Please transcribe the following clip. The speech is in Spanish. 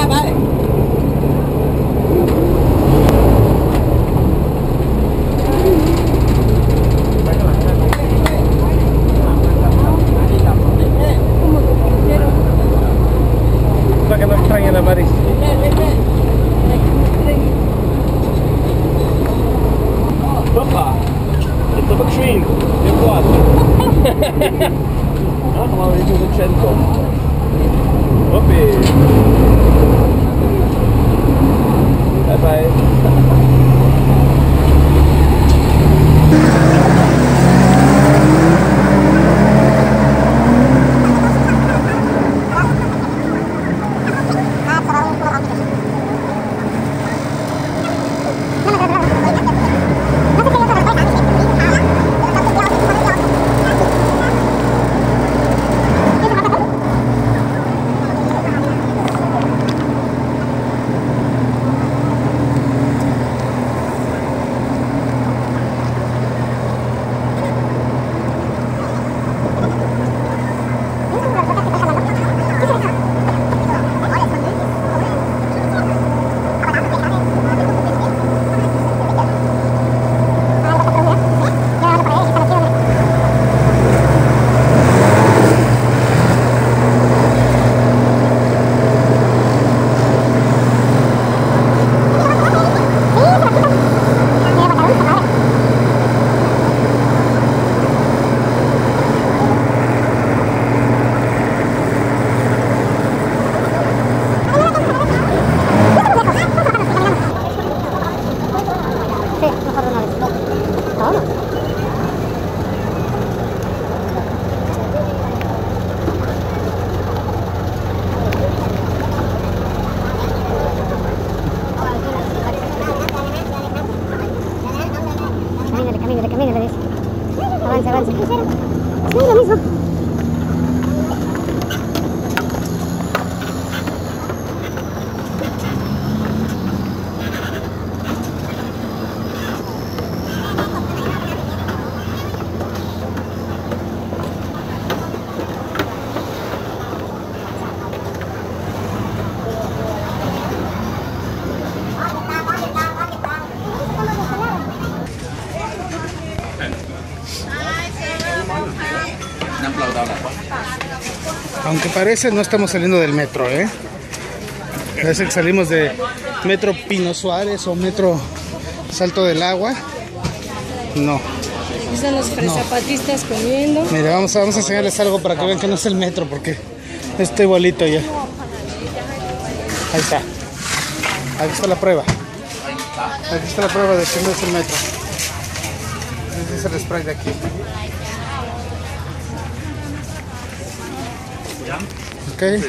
Ah, vale. Para que no extrañen a París. Opa! Ho detto vaccino! E 4! no, ma avevo 100! Dice. Avance, avance. Sí, lo mismo. Aunque parece, no estamos saliendo del metro, ¿eh? Parece que salimos de Metro Pino Suárez o Metro Salto del Agua. No. Están los fresapatistas comiendo. Mire, vamos a, vamos a enseñarles algo para que vean que no es el metro, porque está igualito ya. Ahí está. Aquí está la prueba. Aquí está la prueba de que no es el metro. Ese es el spray de aquí. Okay.